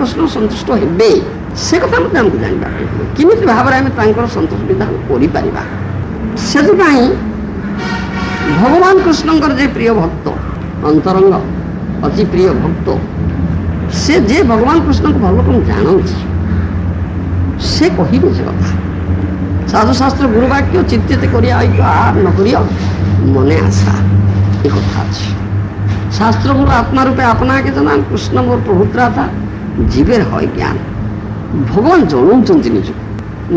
କୃଷ୍ଣ ସନ୍ତୁଷ୍ଟ ହେବେ ସେ କଥା ମଧ୍ୟ ଆମକୁ ଜାଣିବାକୁ ପଡ଼ିବ କେମିତି ଭାବରେ ଆମେ ତାଙ୍କର ସନ୍ତୋଷ ବିଧାନ କରିପାରିବା ସେଥିପାଇଁ ଭଗବାନ କୃଷ୍ଣଙ୍କର ଯେ ପ୍ରିୟ ଭକ୍ତ ଅନ୍ତରଙ୍ଗ ଅତି ପ୍ରିୟ ଭକ୍ତ ସେ ଯେ ଭଗବାନ କୃଷ୍ଣଙ୍କୁ ଭଲ କ'ଣ ଜାଣନ୍ତି ସେ କହିବେ ସେ କଥା ସାଧୁଶାସ୍ତ୍ର ଗୁରୁବାକ୍ୟ ଚିତ୍ତିତ କରିବା ଐକ୍ୟ ଆହାର ନ କରିବା ମନେ ଆଶା ଏ କଥା ଅଛି শাস্ত্র মোর আত্মা রূপে আপনাকে জানান কৃষ্ণ মোর প্রভুত্রাতা জীবের হয় জ্ঞান ভଗବାନ ଜଣାଉଛନ୍ତି ନିଜକୁ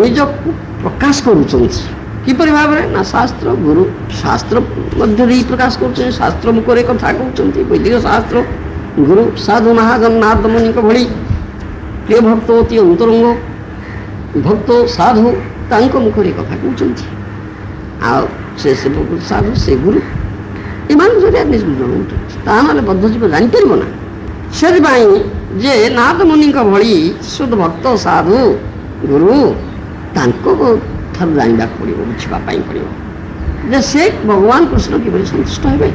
ନିଜକୁ ପ୍ରକାଶ କରୁଛନ୍ତି କିପରି ଭାବରେ ନା ଶାସ୍ତ୍ର ଗୁରୁ ଶାସ୍ତ୍ର ମଧ୍ୟ ଦେଇ ପ୍ରକାଶ କରୁଛନ୍ତି ଶାସ୍ତ୍ର ମୁଖରେ କଥା କହୁଛନ୍ତି ବୈଦିକ ଶାସ୍ତ୍ର ଗୁରୁ ସାଧୁ ମହାଜଗନ୍ନାଥ ମୁନିଙ୍କ ଭଳି ପ୍ରିୟ ଭକ୍ତ ଅତି ଅନ୍ତରଙ୍ଗ ଭକ୍ତ ସାଧୁ ତାଙ୍କ ମୁଖରେ କଥା କହୁଛନ୍ତି ଆଉ ସେ ସେବକ ସାଧୁ ସେ ଗୁରୁ ଏମାନଙ୍କ ଜରିଆରେ ନିଜକୁ ଜଣାଉଛନ୍ତି ତା ନହେଲେ ବଦ୍ଧଜୀବ ଜାଣିପାରିବ ନା ସେଥିପାଇଁ जे नाद मुनि भि शुद्ध भक्त साधु गुरु जानवाक पड़ो बुझापी पड़ो से भगवान कृष्ण किभरी सन्तुष्ट हे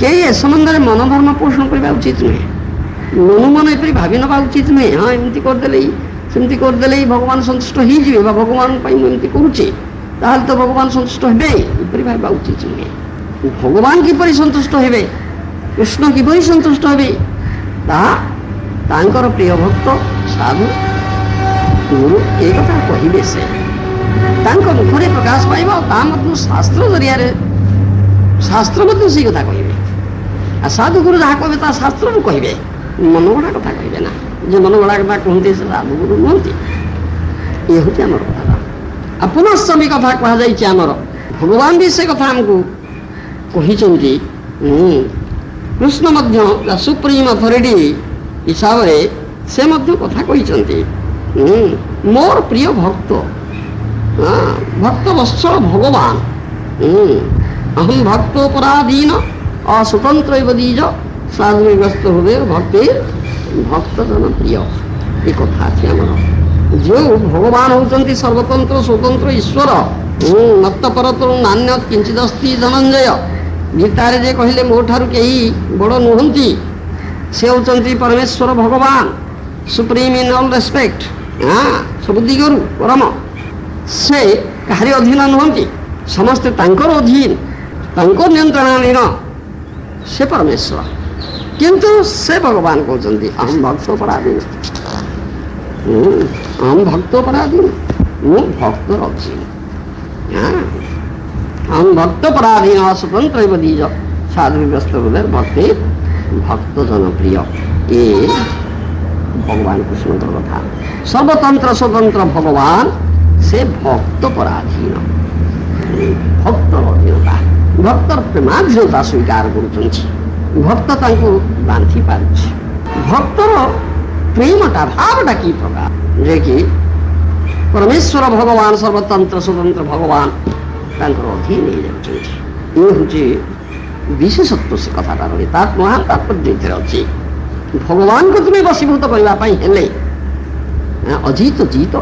कई ए सम्बन्ध में मनोधर्म पोषण करवा उचित नुहे मनुमन यहपरी भावि नवा उचित नुहे हाँ एमती करदे सेमती करदे भगवान सतुष्ट हो भगवान परमती करुचे तो भगवान सन्तुष्ट हेपरी भावा उचित नुहे भगवान किपर सन्तुष्ट कृष्ण किभरी सन्तुष्ट ତାହା ତାଙ୍କର ପ୍ରିୟ ଭକ୍ତ ସାଧୁ ଗୁରୁ ଏ କଥା କହିଲେ ସେ ତାଙ୍କ ମୁଖରେ ପ୍ରକାଶ ପାଇବ ଆଉ ତା ମଧ୍ୟ ଶାସ୍ତ୍ର ଜରିଆରେ ଶାସ୍ତ୍ର ମଧ୍ୟ ସେଇ କଥା କହିବେ ଆଉ ସାଧୁ ଗୁରୁ ଯାହା କହିବେ ତା ଶାସ୍ତ୍ରରୁ କହିବେ ମନଗଢ଼ା କଥା କହିବେ ନା ଯେ ମନଗଢ଼ା କଥା କୁହନ୍ତି ସେ ସାଧୁ ଗୁରୁ ନୁହନ୍ତି ଇଏ ହେଉଛି ଆମର କଥା ଆଉ ପୁନଶ୍ଚମୀ କଥା କୁହାଯାଇଛି ଆମର ଭଗବାନ ବି ସେ କଥା ଆମକୁ କହିଛନ୍ତି ମୁଁ कृष्ण सुप्रीम अथॉरिटी हिसाब से से कथा कही हम्म, मोर प्रिय भक्त भक्त वत्सल भगवान हम्म, अहम भक्तोपराधीन अस्वतंत्र दीज साधुग्रस्त हुए भक्ति भक्त जन प्रिय ये कथा अच्छे आम जो भगवान होती सर्वतंत्र स्वतंत्र ईश्वर हम्म, नत्त परत नान्य किंचित धनंजय ଗୀତାରେ ଯେ କହିଲେ ମୋ ଠାରୁ କେହି ବଡ଼ ନୁହନ୍ତି ସେ ହେଉଛନ୍ତି ପରମେଶ୍ୱର ଭଗବାନ ସୁପ୍ରିମ୍ ଇନ୍ ଅଲ୍ ରେସ୍ପେକ୍ଟ ହଁ ସବୁ ଦିଗରୁ ପରମ ସେ କାହାରି ଅଧୀନ ନୁହନ୍ତି ସମସ୍ତେ ତାଙ୍କର ଅଧୀନ ତାଙ୍କ ନିୟନ୍ତ୍ରଣାଧୀନ ସେ ପରମେଶ୍ୱର କିନ୍ତୁ ସେ ଭଗବାନ କହୁଛନ୍ତି ଆମ ଭକ୍ତ ପରାଧୀନ ଅହମ ଭକ୍ତ ପରାଧୀନ ମୁଁ ଭକ୍ତର ଅଧୀନ ହଁ আমি ভক্ত পরাধীন স্বতন্ত্র বীজ সাধু ব্যস্তগুলোর মধ্যে ভক্ত জনপ্রিয় এ ভগবান কৃষ্ণতর কথা সর্বতন্ত্র স্বতন্ত্র ভগবান সে ভক্ত পরাধীন ভক্ত অধীনতা ভক্তর প্রেমাধীনতা স্বীকার করছেন ভক্ত তাঁকু বাঁধি পারছে ভক্তর প্রেমটা ভাবটা কি প্রকার যে কি পরমেশ্বর ভগবান সর্বতন্ত্র স্বতন্ত্র ভগবান ତାଙ୍କର ଅଧୀନ ହେଇଯାଉଛନ୍ତି ଇଏ ହେଉଛି ବିଶେଷତ୍ୱ ସେ ରହି ତା ମହାନ ତାତ୍ପର୍ଯ୍ୟ ଏଥିରେ ଅଛି ଭଗବାନଙ୍କୁ ତୁମେ ବଶୀଭୂତ କରିବା ପାଇଁ ହେଲେ ଅଜିତ ଜିତ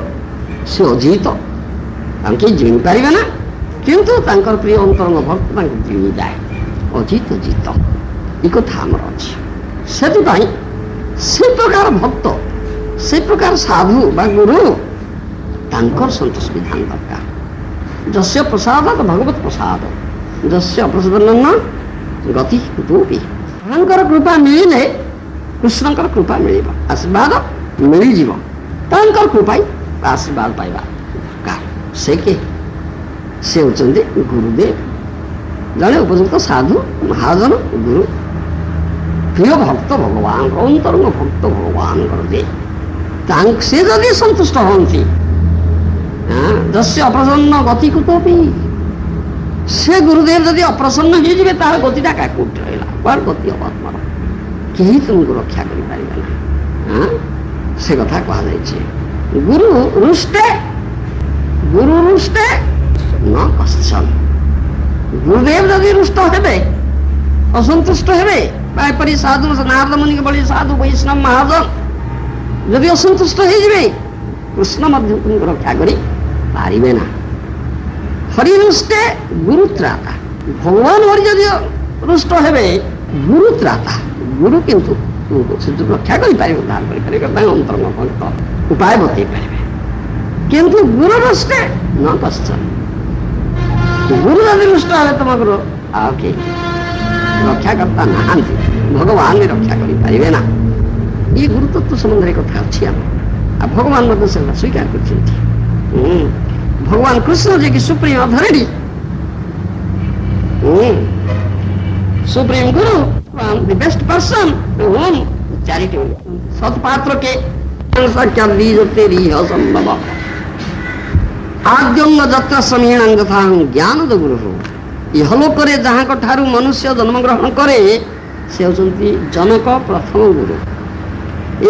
ସେ ଅଜିତ ତାଙ୍କୁ କେହି ପାରିବେ ନା କିନ୍ତୁ ତାଙ୍କର ପ୍ରିୟ ଅନ୍ତରଙ୍ଗ ଭକ୍ତ ତାଙ୍କୁ ଜିଣିଯାଏ ଅଜିତ ଜିତ ଏ କଥା ଆମର ଅଛି ସେଥିପାଇଁ ସେ ପ୍ରକାର ଭକ୍ତ ସେ ପ୍ରକାର ସାଧୁ ବା ଗୁରୁ ତାଙ୍କର ସନ୍ତୋଷ ବିଧାନ ଦରକାର जस्य प्रसाद भगवत प्रसाद जस्य अप्रसन्न गति रूपी ଭଗବାନଙ୍କର कृपा ମିଳିଲେ କୃଷ୍ଣଙ୍କର କୃପା ମିଳିବ ଆଶୀର୍ବାଦ ମିଳିଯିବ ତାଙ୍କର କୃପା ଆଶୀର୍ବାଦ ପାଇବା ଦରକାର ସେ କିଏ ସେ ହେଉଛନ୍ତି ଗୁରୁଦେବ ଜଣେ ଉପଯୁକ୍ତ ସାଧୁ ମହାଜନ ଗୁରୁ ପ୍ରିୟ ଭକ୍ତ ଭଗବାନଙ୍କ ଅନ୍ତରଙ୍ଗ ଭକ୍ତ ଭଗବାନଙ୍କର ଦେ ତାଙ୍କ ସେ ଯଦି ସନ୍ତୁଷ୍ଟ ହୁଅନ୍ତି যস্য অপ্রসন্ন গতি কুতপি সে গুরুদেব যদি অপ্রসন্ন হয়েযাবে তার গতিটা কাকুট রহিলা কুয়ার গতি হব তোমার কেহি তুমি রক্ষা করিপারিবে না হ্যাঁ? সে কথা কুহযাইছে গুরু রুষ্টে গুরু রুষ্টে ন কষ্টন গুরুদেব যদি রুষ্ট হবে অসন্তুষ্ট হবে বা এপরি সাধু নারদমুনিকে বলি সাধু বৈষ্ণব মহাজন যদি অসন্তুষ্ট হয়ে যাবে কৃষ্ণ মধ্যে তুমি রক্ষা করি পারিবে না হরি রুষ্টে গুরুত্রাতা ভগবান হরি যদিও রুষ্ট হবে গুরুত্রাতা গুরু কিন্তু শ্রীযুক্ত রক্ষা করিপারিবে উদ্ধার করিপারিবে তাই অন্তর্গত উপায় বতাই পারিবে কিন্তু গুরু রুষ্টে ন কশ্চন গুরু যদি রুষ্ট হবে তোমার ଆଉ କେହି ରକ୍ଷାକର୍ତ୍ତା ନାହାନ୍ତି ଭଗବାନ ବି ରକ୍ଷା କରିପାରିବେ ନା ଇଏ ଗୁରୁତତ୍ଵ ସମ୍ବନ୍ଧରେ କଥା ଅଛି ଆମର ଆଉ ଭଗବାନ ମଧ୍ୟ ସେଗୁଡ଼ା ସ୍ୱୀକାର କରିଛନ୍ତି भगवान कृष्ण जी की supreme hmm. Authority supreme guru best person charity सत्पात्र के क्या बीज तेरी असंभव आद्यंग जत्र ज्ञान द गुरु इहलोकरे जहाँको ठारू मनुष्य जन्मग्रहण करे ସେ ହେଉଛନ୍ତି ଜନକ ପ୍ରଥମ ଗୁରୁ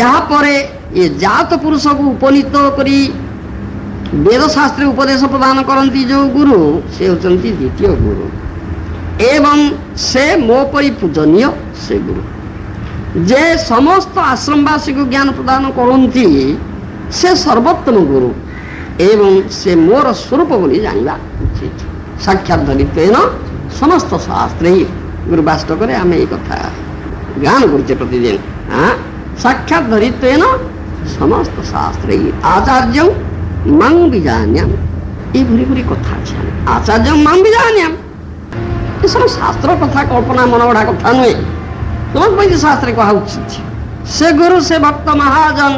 ଏହାପରେ ଏ ଜାତ ପୁରୁଷକୁ ବେଦଶାସ୍ତ୍ର ଉପଦେଶ ପ୍ରଦାନ କରନ୍ତି ଯେଉଁ ଗୁରୁ ସେ ହେଉଛନ୍ତି ଦ୍ୱିତୀୟ ଗୁରୁ ଏବଂ ସେ ମୋ ପରି ପୂଜନୀୟ ସେ ଗୁରୁ ଯେ ସମସ୍ତ ଆଶ୍ରମବାସୀକୁ ଜ୍ଞାନ ପ୍ରଦାନ କରନ୍ତି ସେ ସର୍ବୋତ୍ତମ ଗୁରୁ ଏବଂ ସେ ମୋର ସ୍ୱରୂପ ବୋଲି ଜାଣିବା ଉଚିତ ସାକ୍ଷାତ ଧରିତେନ ସମସ୍ତ ହିଁ ଶାସ୍ତ୍ରୀ ଗୁରୁବାଷ୍ଟକରେ ଆମେ ଏଇ କଥା ଜ୍ଞାନ କରୁଛେ ପ୍ରତିଦିନ ହଁ ସାକ୍ଷାତ ଧରିତେନ ସମସ୍ତ ହିଁ ଆଚାର୍ଯ୍ୟ 망비자념 이 부리부리꽃 하지 아사정 망비자념 ये सब शास्त्रों कथा कल्पना मनोवड़ा कथा नुहे तुम पैसे शास्त्र को उचित से गुरु से भक्त महाजन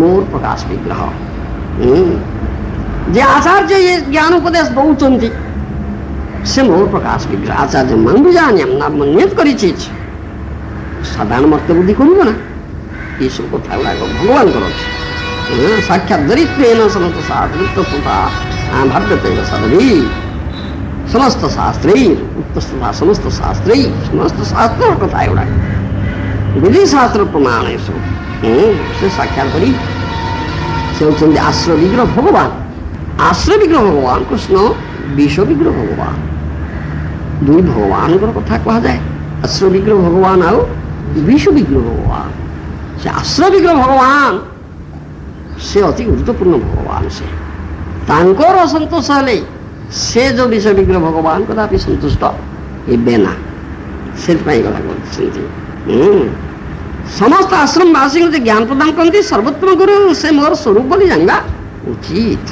मोर प्रकाश विग्रह जे आचार्य ये ज्ञान उपदेश दौरान से मोर प्रकाश विग्रह आचार्य मन भी जाने ना मनियत करी चीज साधारण मत बुद्धि करूँगा ना ये सब कथा गुड़ाक भगवान करते సాక్షాత్ దరిత్వేన సమస్త శాస్త్రుక్త భర్గతైన సదరీ సమస్త శాస్త్రై ఉక్త సమస్త శాస్త్రై సమస్త శాస్త్ర কথা एउटा విధి శాస్త్ర ప్రమాణేషు সে সাক্ষাৎ করি সে হচ্ছেন আশ্রয় বিগ্রহ ভগবান আশ্রয় বিগ্রহ ভগবান কৃষ্ণ বিষ বিগ্রহ ভগবান দুই ভগবানଙ୍କର କଥା କୁହାଯାଏ আশ্রয় বিগ্রহ ভগবান ଆଉ ବିଷ বিগ্রহ ভগবান সে আশ্রয় বিগ্রহ ভগবান से अति ऊर्धपूर्ण भगवान से तांकोर असंतोष हेले से जो विषय विग्रह भगवान कदापि सन्तुष्ट ହେବେ ନା ସେଥିପାଇଁ କଥା କହିଛନ୍ତି ସମସ୍ତ ଆଶ୍ରମବାସୀଙ୍କୁ ଯେ ଜ୍ଞାନ ପ୍ରଦାନ କରନ୍ତି ସର୍ବୋତ୍ତମ ଗୁରୁ ସେ ମୋର ସ୍ୱରୂପ ବୋଲି ଜାଣିବା ଉଚିତ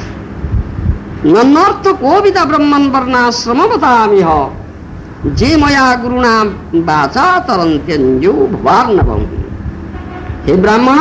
ନର୍ଥ କୋବିଦ ବ୍ରହ୍ମନ୍ ବର୍ଣ୍ଣାଶ୍ରମ ବତାମିହ ଯେ ମୟା ଗୁରୁଣା ବାଚା ତରନ୍ତ୍ୟଞ୍ଜୁ ଭବାର୍ଣ୍ଣବଂ ହେ ବ୍ରାହ୍ମଣ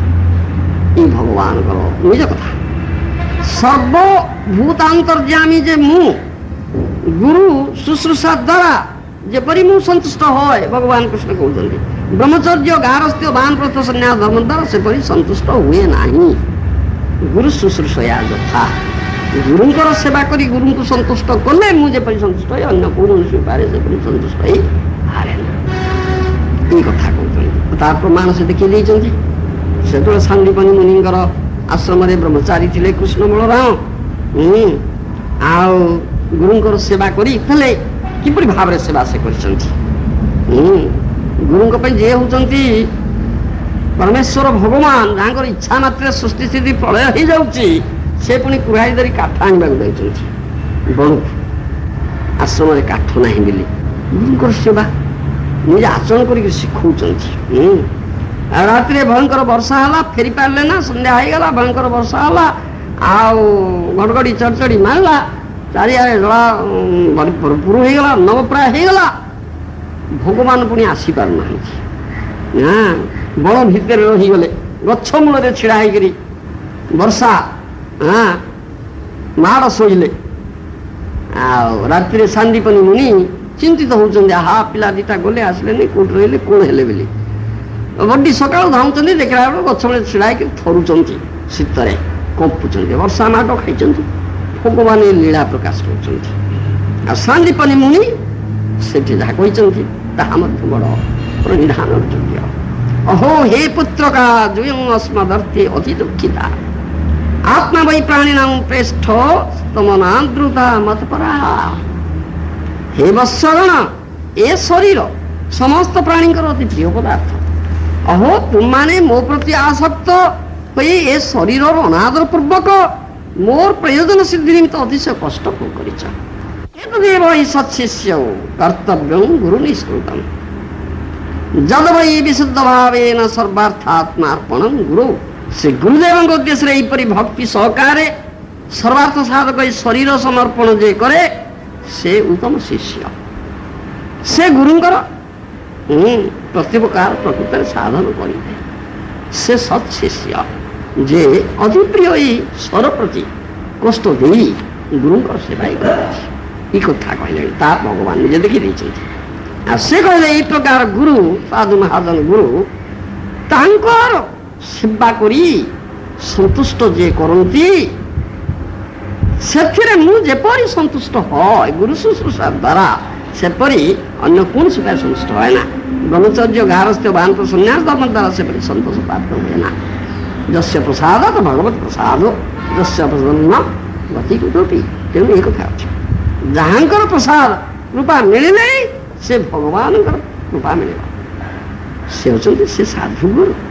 ই ଭଗବାନଙ୍କର ନିଜ କଥା ସର୍ବଭୂତାନ୍ତର୍ଯ୍ୟାମୀ ଯେ ମୁଁ ଗୁରୁ ଶୁଶ୍ରୂଷା ଦ୍ୱାରା ଯେପରି ମୁଁ ସନ୍ତୁଷ୍ଟ ହଏ ଭଗବାନ କୃଷ୍ଣ କହୁଛନ୍ତି ବ୍ରହ୍ମଚର୍ଯ୍ୟ ଗାରସ୍ଥ୍ୟ ବାନପ୍ରଥ ସନ୍ନ୍ୟାସ ଧର୍ମ ଦ୍ୱାରା ସେପରି ସନ୍ତୁଷ୍ଟ ହୁଏ ନାହିଁ ଗୁରୁ ଶୁଶ୍ରୂଷୟା ଯଥା ଗୁରୁଙ୍କର ସେବା କରି ଗୁରୁଙ୍କୁ ସନ୍ତୁଷ୍ଟ କଲେ ମୁଁ ଯେପରି ସନ୍ତୁଷ୍ଟ ହୋଇ ଅନ୍ୟ କୌଣସି ଉପାୟରେ ସେପରି ସନ୍ତୁଷ୍ଟ ହୋଇ ପାରେ ନା ଏଇ କଥା କହୁଛନ୍ତି ତାର ପ୍ରମାଣ ସେ ଦେଖେଇ ଦେଇଛନ୍ତି ସେତେବେଳେ ସାଙ୍ଗୀପାନି ମୁନିଙ୍କର ଆଶ୍ରମରେ ବ୍ରହ୍ମଚାରୀ ଥିଲେ କୃଷ୍ଣ ବଳରାମ ଆଉ ଗୁରୁଙ୍କର ସେବା କରି ହେଲେ କିପରି ଭାବରେ ସେବା ସେ କରିଛନ୍ତି ଗୁରୁଙ୍କ ପାଇଁ ଯିଏ ହେଉଛନ୍ତି ପରମେଶ୍ୱର ଭଗବାନ ଯାହାଙ୍କର ଇଚ୍ଛା ମାତ୍ରେ ସୃଷ୍ଟି ସ୍ଥିତି ପ୍ରଳୟ ହେଇଯାଉଛି ସେ ପୁଣି କୁହାଇ ଧରି କାଠ ଆଣିବାକୁ ଯାଉଛନ୍ତି ବଣକୁ ଆଶ୍ରମରେ କାଠ ନାହିଁ ବୋଲି ଗୁରୁଙ୍କର ସେବା ନିଜେ ଆଚରଣ କରିକି ଶିଖଉଛନ୍ତି ଆଉ ରାତିରେ ଭୟଙ୍କର ବର୍ଷା ହେଲା ଫେରିପାରିଲେ ନା ସନ୍ଧ୍ୟା ହେଇଗଲା ଭୟଙ୍କର ବର୍ଷା ହେଲା ଆଉ ଘଡ଼ଘଡ଼ି ଚଡ଼ଚଡ଼ି ମାରିଲା ଚାରିଆଡ଼େ ଜଳା ଭରପୁର ହେଇଗଲା ନବପ୍ରାୟ ହେଇଗଲା ଭଗବାନ ପୁଣି ଆସିପାରୁନାହାନ୍ତି ନା ବଳ ଭିତରେ ରହିଗଲେ ଗଛ ମୂଳରେ ଛିଡ଼ା ହେଇକରି ବର୍ଷା ହଁ ମାଡ଼ ଶୋଇଲେ ଆଉ ରାତିରେ ସାନ୍ଦିପନି ମୁନି ଚିନ୍ତିତ ହଉଛନ୍ତି ଆହା ପିଲା ଦିଟା ଗଲେ ଆସିଲେନି କେଉଁଠି ରହିଲେ କ'ଣ ହେଲେ ବୋଲି ବଡ଼ି ସକାଳୁ ଧାଉଁଛନ୍ତି ଦେଖିଲା ବେଳକୁ ଗଛ ବେଳେ ଛିଡ଼ା ହେଇକି ଥରୁଛନ୍ତି ଶୀତରେ କମ୍ପୁଛନ୍ତି ବର୍ଷା ମାଟ ଖାଇଛନ୍ତି ଭଗବାନ ଲୀଳା ପ୍ରକାଶ କରୁଛନ୍ତି ଆଉ ସାନ୍ଦିପାନି ମୁନି ସେଠି ଯାହା କହିଛନ୍ତି ତାହା ମଧ୍ୟ ବଡ଼ ପରିଧାନର ଯୋଗ୍ୟ ଅହୋ ହେ ପୁତ୍ର କା ଦୁୟଂ ଅସ୍ମ ଅତି ଦୁଃଖିତା ଆତ୍ମା ବୈ ପ୍ରାଣୀ ନାମ ପ୍ରେଷ୍ଠ ତମ ନାଦ୍ରୁତା ମତ ପରା ହେ ବତ୍ସଗଣ ଏ ଶରୀର ସମସ୍ତ ପ୍ରାଣୀଙ୍କର ଅତି ପ୍ରିୟ ପଦାର୍ଥ ଅହୋ ତୁମେ ମୋ ପ୍ରତି ଆସକ୍ତ ହୋଇ ଏ ଶରୀରର ଅନାଦର ପୂର୍ବକ ମୋର ପ୍ରୟୋଜନ ସିଦ୍ଧି ନିମିତ୍ତ ଅତିଶୟ କଷ୍ଟ କରିଛ ଭାବେ ନ ଗୁରୁଦେବଙ୍କ ଉଦ୍ଦେଶ୍ୟରେ ଏହିପରି ଭକ୍ତି ସହକାରେ ସର୍ବାର୍ଥ ସାଧକ ଶରୀର ସମର୍ପଣ ଯେ କରେ ସେ ଉତ୍ତମ ଶିଷ୍ୟ ସେ ଗୁରୁଙ୍କର ହିଁ ପ୍ରତିପ୍ରକାର ପ୍ରକୃତରେ ସାଧନ କରିଥାଏ ସେ ସତ୍ ଶିଷ୍ୟ ଯେ ଅଧିପ୍ରିୟ ଏଇ ସ୍ୱର ପ୍ରତି କଷ୍ଟ ଦେଇ ଗୁରୁଙ୍କର ସେବା କରିଛି ଏ କଥା କହିଲେଣି ତା ଭଗବାନ ନିଜେ ଦେଖି ଦେଖିଦେଇଛନ୍ତି ଆଉ ସେ କହିଲେ ଏଇ ପ୍ରକାର ଗୁରୁ ସାଧୁ ମହାଜନ ଗୁରୁ ତାଙ୍କର ସେବା କରି ସନ୍ତୁଷ୍ଟ ଯିଏ କରନ୍ତି ସେଥିରେ ମୁଁ ଯେପରି ସନ୍ତୁଷ୍ଟ ହଏ ଗୁରୁ ଶୁଶ୍ରୂଷା ଦ୍ୱାରା ସେପରି ଅନ୍ୟ କୌଣସି ପାଇଁ ସନ୍ତୁଷ୍ଟ ହୁଏ ନା ବ୍ରହ୍ମଚର୍ଯ୍ୟ ଗାରସ୍ଥ ବାହାନ୍ତ ସନ୍ନ୍ୟାସ ଧର୍ମ ଦ୍ୱାରା ସେପରି ସନ୍ତୋଷ ପ୍ରାପ୍ତ ହୁଏ ନା ଯସ୍ୟ ପ୍ରସାଦ ତ ଭଗବତ ପ୍ରସାଦ ଯସ୍ୟ ପ୍ରସନ୍ନ ଗତି କୃପି ତେଣୁ ଏ କଥା ଅଛି ଯାହାଙ୍କର ପ୍ରସାଦ କୃପା ମିଳିଲେ ସେ ଭଗବାନଙ୍କର କୃପା ମିଳିବ ସେ ହେଉଛନ୍ତି ସେ ସାଧୁ ଗୁରୁ